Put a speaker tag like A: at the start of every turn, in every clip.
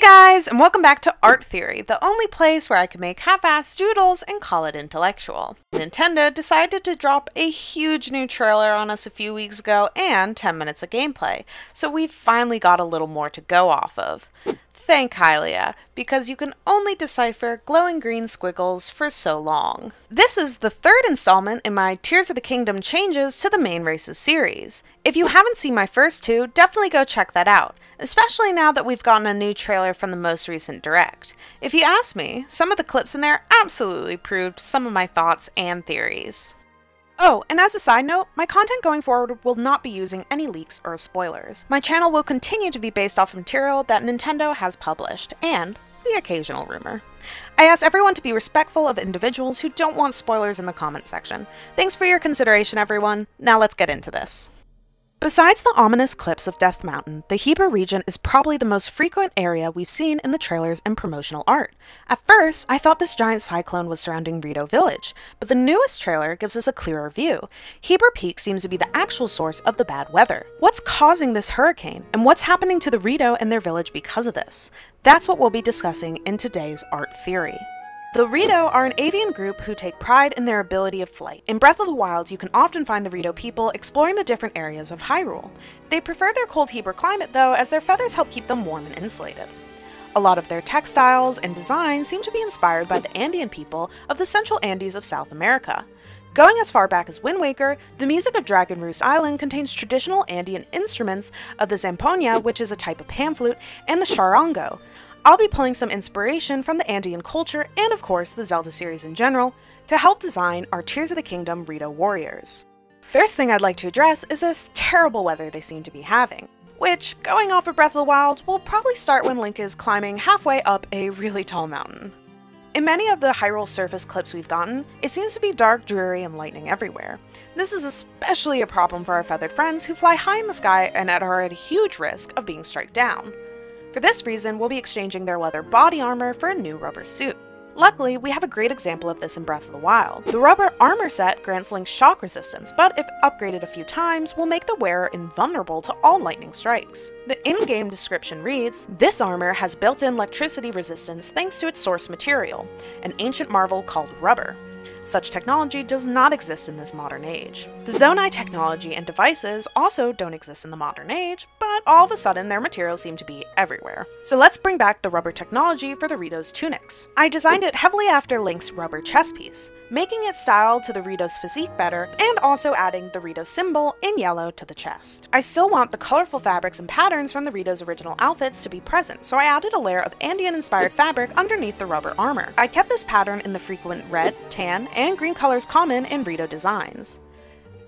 A: Hey guys, and welcome back to Art Theory, the only place where I can make half-assed doodles and call it intellectual. Nintendo decided to drop a huge new trailer on us a few weeks ago and 10 minutes of gameplay, so we've finally got a little more to go off of. Thank Hylia, because you can only decipher glowing green squiggles for so long. This is the third installment in my Tears of the Kingdom changes to the main races series. If you haven't seen my first two, definitely go check that out especially now that we've gotten a new trailer from the most recent direct. If you ask me, some of the clips in there absolutely proved some of my thoughts and theories. Oh, and as a side note, my content going forward will not be using any leaks or spoilers. My channel will continue to be based off material that Nintendo has published, and the occasional rumor. I ask everyone to be respectful of individuals who don't want spoilers in the comment section. Thanks for your consideration, everyone. Now let's get into this. Besides the ominous cliffs of Death Mountain, the Hebra region is probably the most frequent area we've seen in the trailers and promotional art. At first, I thought this giant cyclone was surrounding Rito Village, but the newest trailer gives us a clearer view. Hebra Peak seems to be the actual source of the bad weather. What's causing this hurricane, and what's happening to the Rito and their village because of this? That's what we'll be discussing in today's art theory. The Rito are an avian group who take pride in their ability of flight. In Breath of the Wild, you can often find the Rito people exploring the different areas of Hyrule. They prefer their cold Hebra climate though, as their feathers help keep them warm and insulated. A lot of their textiles and designs seem to be inspired by the Andean people of the central Andes of South America. Going as far back as Wind Waker, the music of Dragon Roost Island contains traditional Andean instruments of the zampoña, which is a type of pan flute, and the charango, I'll be pulling some inspiration from the Andean culture and, of course, the Zelda series in general to help design our Tears of the Kingdom Rito warriors. First thing I'd like to address is this terrible weather they seem to be having, which, going off of Breath of the Wild, will probably start when Link is climbing halfway up a really tall mountain. In many of the Hyrule surface clips we've gotten, it seems to be dark, dreary, and lightning everywhere. This is especially a problem for our feathered friends who fly high in the sky and are at a huge risk of being struck down. For this reason, we'll be exchanging their leather body armor for a new rubber suit. Luckily, we have a great example of this in Breath of the Wild. The rubber armor set grants Link shock resistance, but if upgraded a few times, will make the wearer invulnerable to all lightning strikes. The in-game description reads, This armor has built-in electricity resistance thanks to its source material, an ancient marvel called rubber. Such technology does not exist in this modern age. The Zonai technology and devices also don't exist in the modern age, but all of a sudden their materials seem to be everywhere. So let's bring back the rubber technology for the Rito's tunics. I designed it heavily after Link's rubber chest piece, making it styled to the Rito's physique better, and also adding the Rito symbol in yellow to the chest. I still want the colorful fabrics and patterns from the Rito's original outfits to be present, so I added a layer of Andean-inspired fabric underneath the rubber armor. I kept this pattern in the frequent red, tan, and green colors common in Rito designs.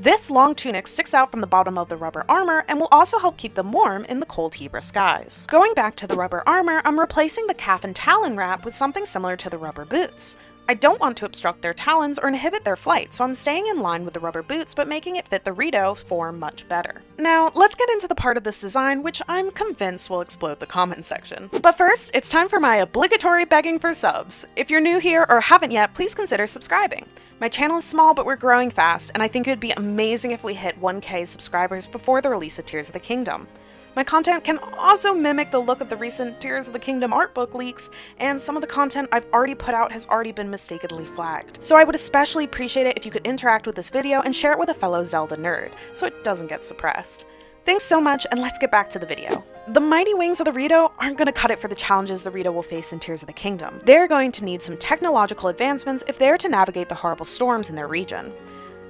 A: This long tunic sticks out from the bottom of the rubber armor and will also help keep them warm in the cold Hebra skies. Going back to the rubber armor, I'm replacing the calf and talon wrap with something similar to the rubber boots. I don't want to obstruct their talons or inhibit their flight, so I'm staying in line with the rubber boots but making it fit the Rito form much better. Now, let's get into the part of this design which I'm convinced will explode the comment section. But first, it's time for my obligatory begging for subs. If you're new here or haven't yet, please consider subscribing. My channel is small, but we're growing fast, and I think it would be amazing if we hit 1k subscribers before the release of Tears of the Kingdom. My content can also mimic the look of the recent Tears of the Kingdom art book leaks, and some of the content I've already put out has already been mistakenly flagged. So I would especially appreciate it if you could interact with this video and share it with a fellow Zelda nerd, so it doesn't get suppressed. Thanks so much, and let's get back to the video. The mighty wings of the Rito aren't going to cut it for the challenges the Rito will face in Tears of the Kingdom. They're going to need some technological advancements if they're to navigate the horrible storms in their region.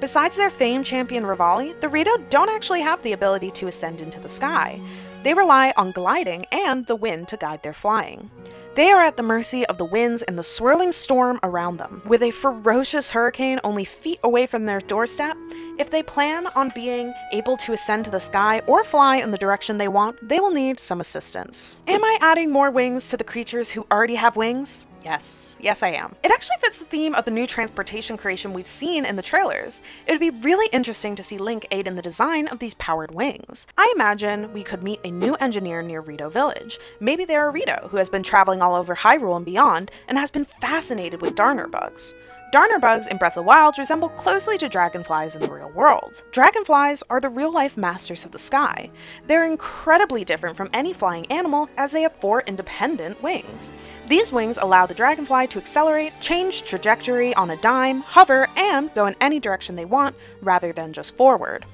A: Besides their famed champion Revali, the Rito don't actually have the ability to ascend into the sky. They rely on gliding and the wind to guide their flying. They are at the mercy of the winds and the swirling storm around them. With a ferocious hurricane only feet away from their doorstep, if they plan on being able to ascend to the sky or fly in the direction they want, they will need some assistance. Am I adding more wings to the creatures who already have wings? Yes, yes I am. It actually fits the theme of the new transportation creation we've seen in the trailers. It would be really interesting to see Link aid in the design of these powered wings. I imagine we could meet a new engineer near Rito Village. Maybe they're a Rito who has been traveling all over Hyrule and beyond and has been fascinated with Darner bugs. Darner bugs in Breath of the Wild resemble closely to dragonflies in the real world. Dragonflies are the real life masters of the sky. They're incredibly different from any flying animal as they have four independent wings. These wings allow the dragonfly to accelerate, change trajectory on a dime, hover, and go in any direction they want rather than just forward.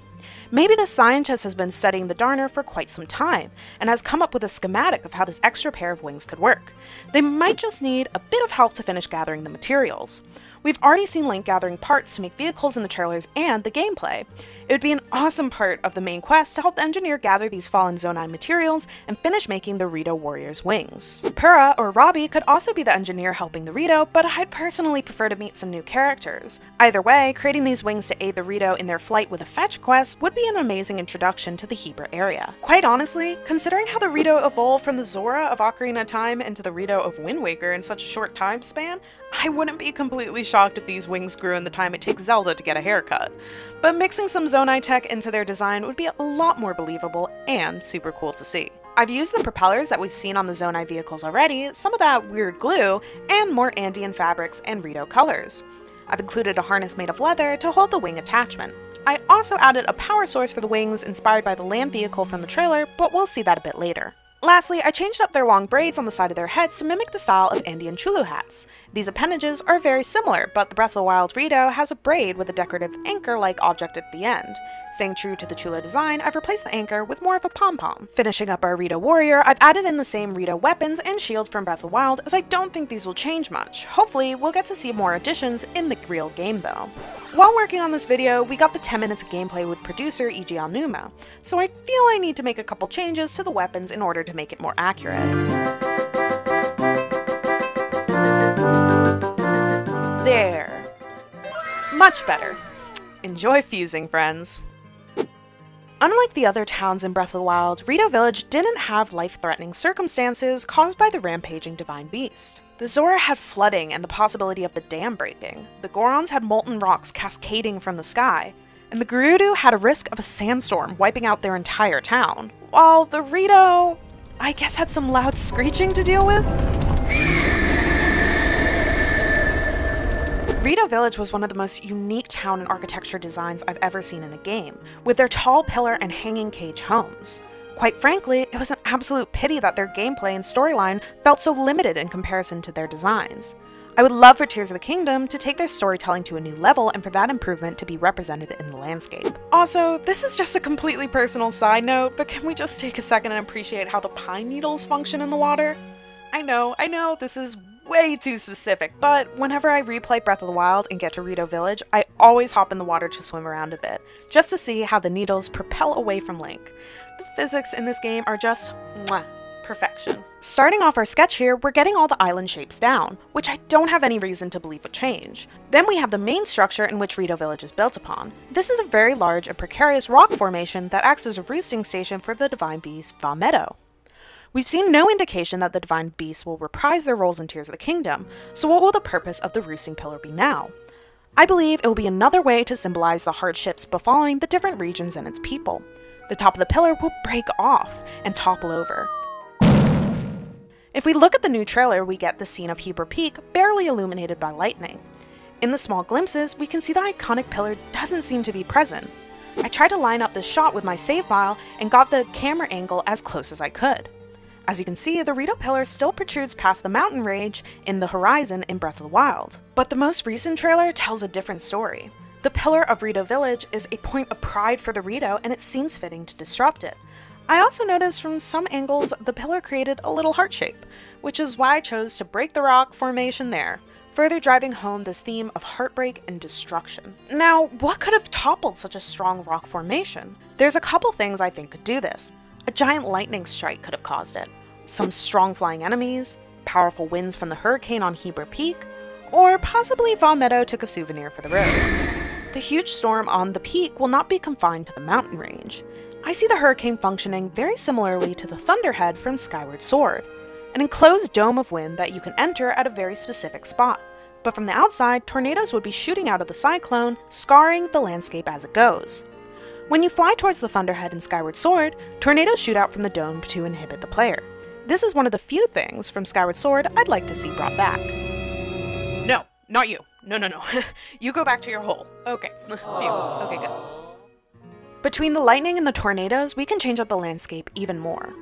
A: Maybe the scientist has been studying the Darner for quite some time and has come up with a schematic of how this extra pair of wings could work. They might just need a bit of help to finish gathering the materials. We've already seen Link gathering parts to make vehicles in the trailers and the gameplay. It would be an awesome part of the main quest to help the engineer gather these fallen Zonai materials and finish making the Rito Warrior's wings. Purah or Robbie could also be the engineer helping the Rito, but I'd personally prefer to meet some new characters. Either way, creating these wings to aid the Rito in their flight with a fetch quest would be an amazing introduction to the Hebra area. Quite honestly, considering how the Rito evolved from the Zora of Ocarina Time into the Rito of Wind Waker in such a short time span, I wouldn't be completely shocked if these wings grew in the time it takes Zelda to get a haircut. But mixing some Zonai tech into their design would be a lot more believable and super cool to see. I've used the propellers that we've seen on the Zonai vehicles already, some of that weird glue, and more Andean fabrics and Rito colors. I've included a harness made of leather to hold the wing attachment. I also added a power source for the wings inspired by the land vehicle from the trailer, but we'll see that a bit later. Lastly, I changed up their long braids on the side of their heads to mimic the style of Andean Chulu hats. These appendages are very similar, but the Breath of the Wild Rito has a braid with a decorative anchor-like object at the end. Staying true to the Chula design, I've replaced the anchor with more of a pom-pom. Finishing up our Rito Warrior, I've added in the same Rito weapons and shields from Breath of the Wild, as I don't think these will change much. Hopefully, we'll get to see more additions in the real game though. While working on this video, we got the 10 minutes of gameplay with producer Eiji Aonuma, so I feel I need to make a couple changes to the weapons in order to make it more accurate. There. Much better. Enjoy fusing, friends. Unlike the other towns in Breath of the Wild, Rito Village didn't have life-threatening circumstances caused by the rampaging Divine Beast. The Zora had flooding and the possibility of the dam breaking. The Gorons had molten rocks cascading from the sky. And the Gerudo had a risk of a sandstorm wiping out their entire town. While the Rito, I guess had some loud screeching to deal with? Rito Village was one of the most unique town and architecture designs I've ever seen in a game, with their tall pillar and hanging cage homes. Quite frankly, it was an absolute pity that their gameplay and storyline felt so limited in comparison to their designs. I would love for Tears of the Kingdom to take their storytelling to a new level and for that improvement to be represented in the landscape. Also, this is just a completely personal side note, but can we just take a second and appreciate how the pine needles function in the water? I know, I know, this is way too specific, but whenever I replay Breath of the Wild and get to Rito Village, I always hop in the water to swim around a bit, just to see how the needles propel away from Link. The physics in this game are just mwah, perfection. Starting off our sketch here, we're getting all the island shapes down, which I don't have any reason to believe would change. Then we have the main structure in which Rito Village is built upon. This is a very large and precarious rock formation that acts as a roosting station for the divine beast Vah Medoh. We've seen no indication that the divine beasts will reprise their roles in Tears of the Kingdom, so what will the purpose of the roosting pillar be now? I believe it will be another way to symbolize the hardships befalling the different regions and its people. The top of the pillar will break off and topple over. If we look at the new trailer, we get the scene of Hebra Peak barely illuminated by lightning. In the small glimpses, we can see the iconic pillar doesn't seem to be present. I tried to line up this shot with my save file and got the camera angle as close as I could. As you can see, the Rito Pillar still protrudes past the mountain range in the horizon in Breath of the Wild. But the most recent trailer tells a different story. The Pillar of Rito Village is a point of pride for the Rito, and it seems fitting to disrupt it. I also noticed from some angles the pillar created a little heart shape, which is why I chose to break the rock formation there, further driving home this theme of heartbreak and destruction. Now, what could have toppled such a strong rock formation? There's a couple things I think could do this. A giant lightning strike could have caused it, some strong flying enemies, powerful winds from the hurricane on Hebra Peak, or possibly Vah Medoh took a souvenir for the road. The huge storm on the peak will not be confined to the mountain range. I see the hurricane functioning very similarly to the Thunderhead from Skyward Sword, an enclosed dome of wind that you can enter at a very specific spot. But from the outside, tornadoes would be shooting out of the cyclone, scarring the landscape as it goes. When you fly towards the Thunderhead in Skyward Sword, tornadoes shoot out from the dome to inhibit the player. This is one of the few things from Skyward Sword I'd like to see brought back.
B: No, not you.
A: No, no, no. you go back to your hole. Okay. Okay, good. Between the lightning and the tornadoes, we can change up the landscape even more.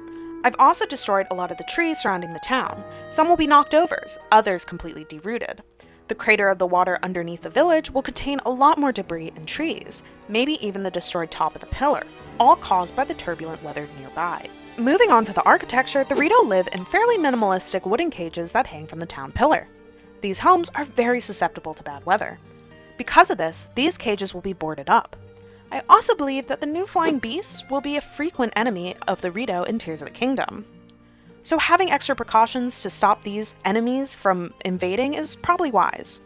A: I've also destroyed a lot of the trees surrounding the town. Some will be knocked overs, others completely derooted. The crater of the water underneath the village will contain a lot more debris and trees, maybe even the destroyed top of the pillar, all caused by the turbulent weather nearby. Moving on to the architecture, the Rito live in fairly minimalistic wooden cages that hang from the town pillar. These homes are very susceptible to bad weather. Because of this, these cages will be boarded up. I also believe that the new flying beasts will be a frequent enemy of the Rito in Tears of the Kingdom. So having extra precautions to stop these enemies from invading is probably wise.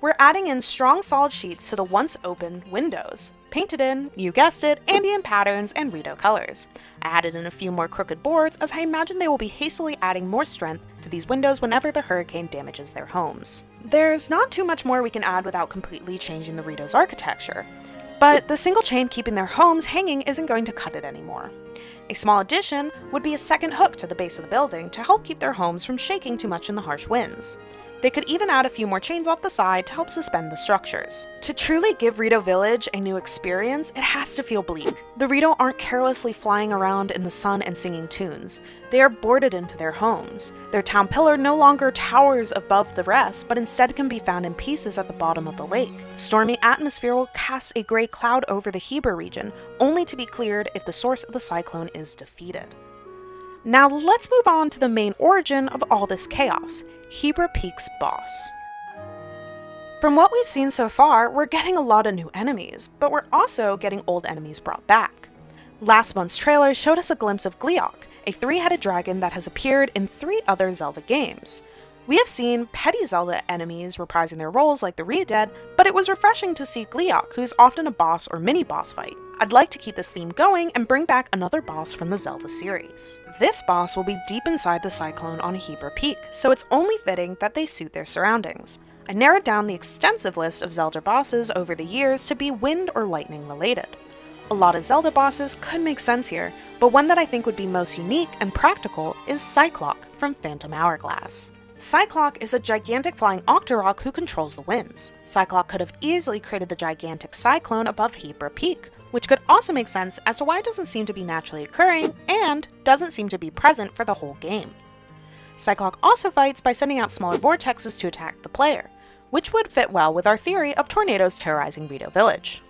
A: We're adding in strong solid sheets to the once open windows, painted in, you guessed it, Andean patterns and Rito colors. I added in a few more crooked boards as I imagine they will be hastily adding more strength to these windows whenever the hurricane damages their homes. There's not too much more we can add without completely changing the Rito's architecture, but the single chain keeping their homes hanging isn't going to cut it anymore. A small addition would be a second hook to the base of the building to help keep their homes from shaking too much in the harsh winds. They could even add a few more chains off the side to help suspend the structures. To truly give Rito Village a new experience, it has to feel bleak. The Rito aren't carelessly flying around in the sun and singing tunes. They are boarded into their homes. Their town pillar no longer towers above the rest, but instead can be found in pieces at the bottom of the lake. Stormy atmosphere will cast a gray cloud over the Hebra region, only to be cleared if the source of the cyclone is defeated. Now let's move on to the main origin of all this chaos, Hebra Peak's boss. From what we've seen so far, we're getting a lot of new enemies, but we're also getting old enemies brought back. Last month's trailer showed us a glimpse of Gleeok, a three-headed dragon that has appeared in three other Zelda games. We have seen petty Zelda enemies reprising their roles like the Redead, but it was refreshing to see Gleeok, who's often a boss or mini-boss fight. I'd like to keep this theme going and bring back another boss from the Zelda series. This boss will be deep inside the Cyclone on Hebra Peak, so it's only fitting that they suit their surroundings. I narrowed down the extensive list of Zelda bosses over the years to be wind or lightning related. A lot of Zelda bosses could make sense here, but one that I think would be most unique and practical is Cyclok from Phantom Hourglass. Cyclok is a gigantic flying Octorok who controls the winds. Cyclok could have easily created the gigantic cyclone above Hebra Peak, which could also make sense as to why it doesn't seem to be naturally occurring and doesn't seem to be present for the whole game. Cyclok also fights by sending out smaller vortexes to attack the player, which would fit well with our theory of tornadoes terrorizing Rito Village.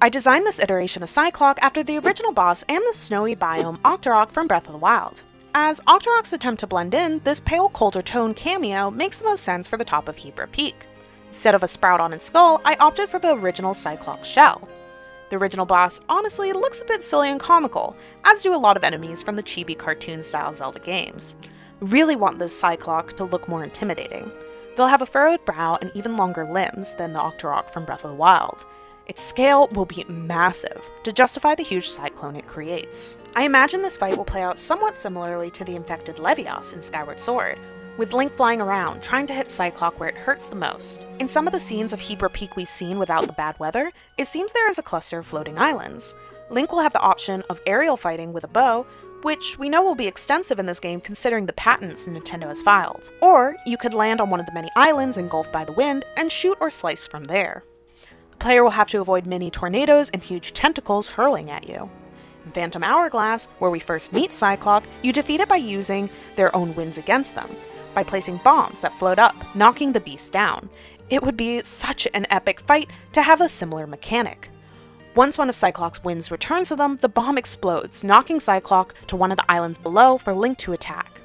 A: I designed this iteration of Cyclok after the original boss and the snowy biome Octorok from Breath of the Wild. As Octorok's attempt to blend in, this pale colder tone cameo makes the most sense for the top of Hebra Peak. Instead of a sprout on its skull, I opted for the original Cyclok's shell, the original boss honestly looks a bit silly and comical, as do a lot of enemies from the chibi cartoon style Zelda games. Really want this Cyclok to look more intimidating. They'll have a furrowed brow and even longer limbs than the Octorok from Breath of the Wild. Its scale will be massive to justify the huge cyclone it creates. I imagine this fight will play out somewhat similarly to the infected Levias in Skyward Sword, with Link flying around, trying to hit Cyclok where it hurts the most. In some of the scenes of Hebra Peak we've seen without the bad weather, it seems there is a cluster of floating islands. Link will have the option of aerial fighting with a bow, which we know will be extensive in this game considering the patents Nintendo has filed. Or you could land on one of the many islands engulfed by the wind and shoot or slice from there. Player will have to avoid mini tornadoes and huge tentacles hurling at you. In Phantom Hourglass, where we first meet Cyclok, you defeat it by using their own winds against them, by placing bombs that float up, knocking the beast down. It would be such an epic fight to have a similar mechanic. Once one of Cyclok's winds returns to them, the bomb explodes, knocking Cyclok to one of the islands below for Link to attack.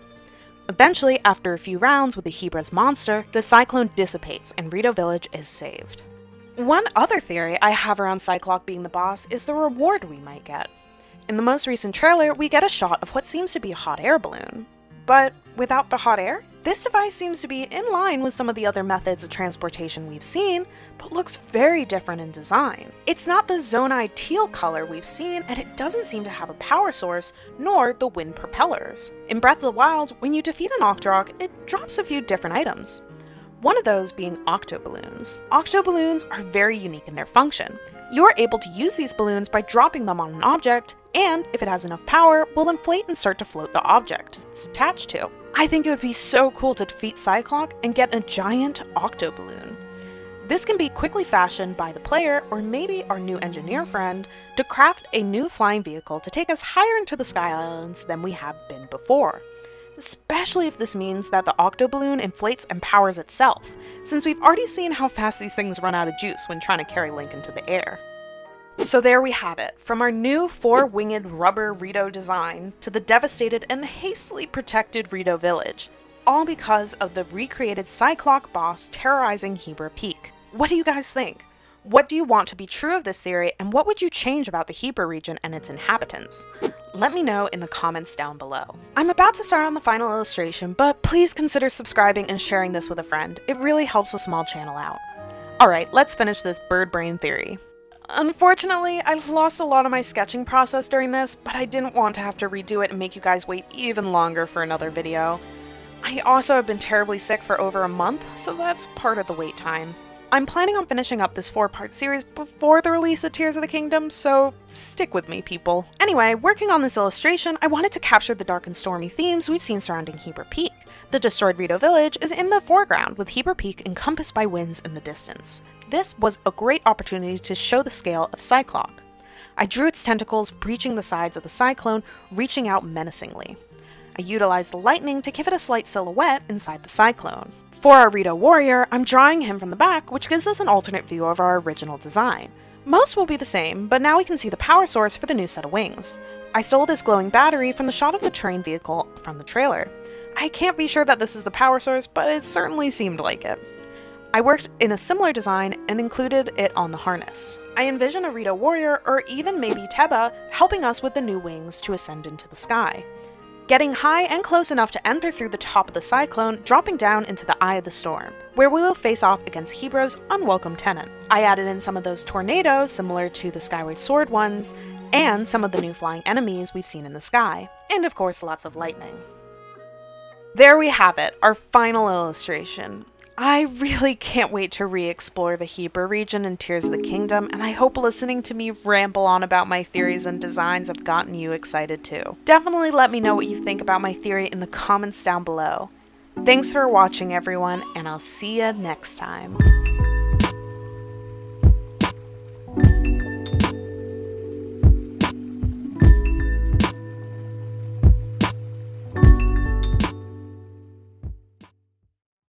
A: Eventually, after a few rounds with the Hebra's monster, the cyclone dissipates and Rito Village is saved. One other theory I have around Cyclok being the boss is the reward we might get. In the most recent trailer, we get a shot of what seems to be a hot air balloon. But without the hot air, this device seems to be in line with some of the other methods of transportation we've seen, but looks very different in design. It's not the Zonai teal color we've seen, and it doesn't seem to have a power source, nor the wind propellers. In Breath of the Wild, when you defeat an Octorok, it drops a few different items. One of those being octoballoons. Octoballoons are very unique in their function. You are able to use these balloons by dropping them on an object, and if it has enough power, will inflate and start to float the object it's attached to. I think it would be so cool to defeat Cyclok and get a giant octo balloon. This can be quickly fashioned by the player or maybe our new engineer friend to craft a new flying vehicle to take us higher into the Sky Islands than we have been before. Especially if this means that the Octoballoon inflates and powers itself, since we've already seen how fast these things run out of juice when trying to carry Link into the air. So there we have it, from our new four-winged rubber Rito design to the devastated and hastily protected Rito village, all because of the recreated Cyclok boss terrorizing Hebra Peak. What do you guys think? What do you want to be true of this theory, and what would you change about the Hebra region and its inhabitants? Let me know in the comments down below. I'm about to start on the final illustration, but please consider subscribing and sharing this with a friend. It really helps a small channel out. Alright, let's finish this bird brain theory. Unfortunately, I lost a lot of my sketching process during this, but I didn't want to have to redo it and make you guys wait even longer for another video. I also have been terribly sick for over a month, so that's part of the wait time. I'm planning on finishing up this four-part series before the release of Tears of the Kingdom, so stick with me, people. Anyway, working on this illustration, I wanted to capture the dark and stormy themes we've seen surrounding Hebra Peak. The destroyed Rito village is in the foreground, with Hebra Peak encompassed by winds in the distance. This was a great opportunity to show the scale of Cyclok. I drew its tentacles breaching the sides of the cyclone, reaching out menacingly. I utilized the lightning to give it a slight silhouette inside the cyclone. For our Rito warrior, I'm drawing him from the back, which gives us an alternate view of our original design. Most will be the same, but now we can see the power source for the new set of wings. I stole this glowing battery from the shot of the train vehicle from the trailer. I can't be sure that this is the power source, but it certainly seemed like it. I worked in a similar design and included it on the harness. I envision a Rito warrior, or even maybe Teba, helping us with the new wings to ascend into the sky. Getting high and close enough to enter through the top of the cyclone, dropping down into the eye of the storm, where we will face off against Hebra's unwelcome tenant. I added in some of those tornadoes similar to the Skyward Sword ones, and some of the new flying enemies we've seen in the sky, and of course lots of lightning. There we have it, our final illustration. I really can't wait to re-explore the Hebra region in Tears of the Kingdom, and I hope listening to me ramble on about my theories and designs have gotten you excited too. Definitely let me know what you think about my theory in the comments down below. Thanks for watching everyone, and I'll see you next time.